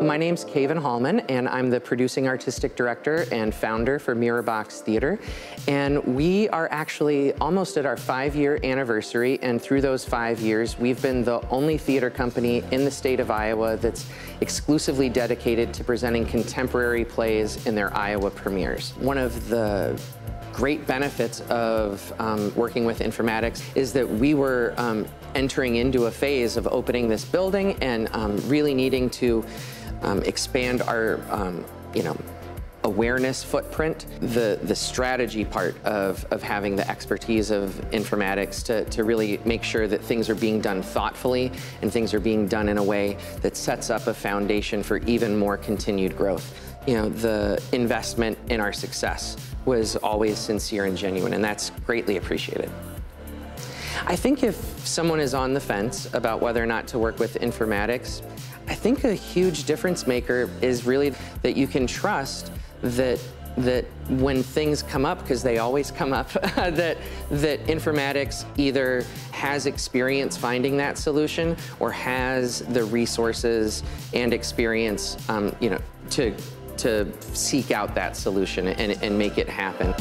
My name's Cavan Hallman, and I'm the producing artistic director and founder for Mirrorbox Theater. And we are actually almost at our five-year anniversary, and through those five years, we've been the only theater company in the state of Iowa that's exclusively dedicated to presenting contemporary plays in their Iowa premieres. One of the great benefits of um, working with informatics is that we were um, entering into a phase of opening this building and um, really needing to um, expand our, um, you know, awareness footprint, the, the strategy part of, of having the expertise of informatics to, to really make sure that things are being done thoughtfully and things are being done in a way that sets up a foundation for even more continued growth. You know, the investment in our success was always sincere and genuine, and that's greatly appreciated. I think if someone is on the fence about whether or not to work with informatics, I think a huge difference maker is really that you can trust that that when things come up, because they always come up, that that informatics either has experience finding that solution or has the resources and experience, um, you know, to to seek out that solution and, and make it happen.